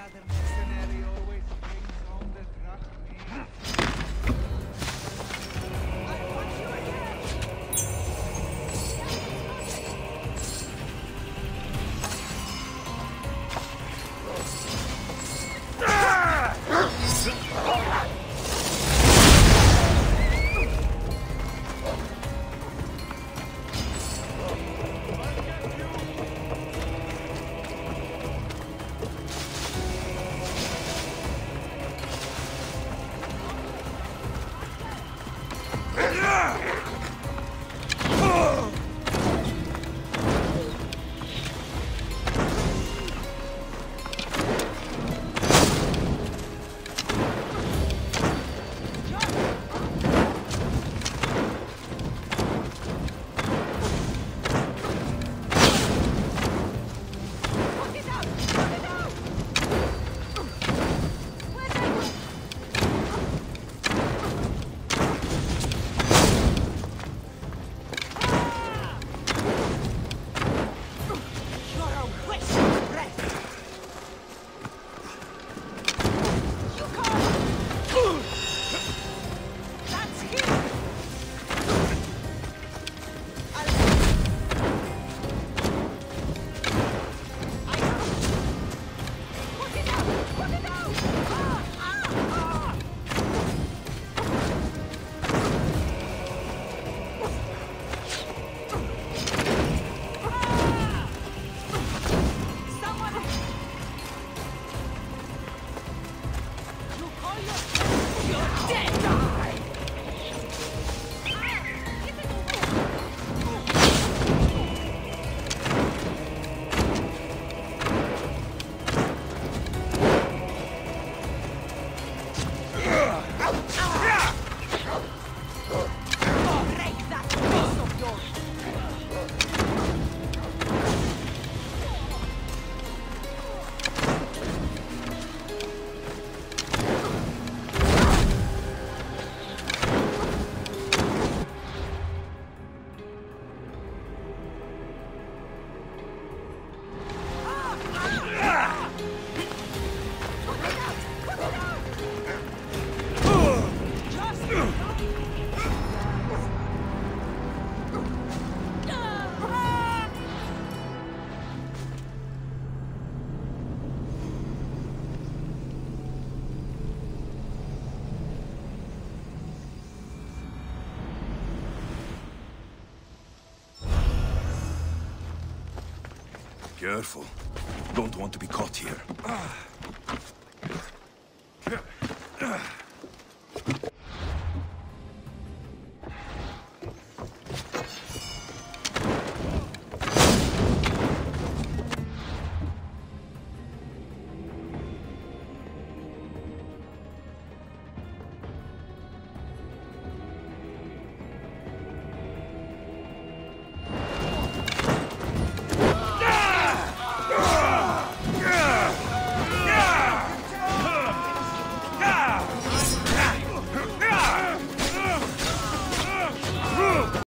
Southern Let me go! Careful. Don't want to be caught here.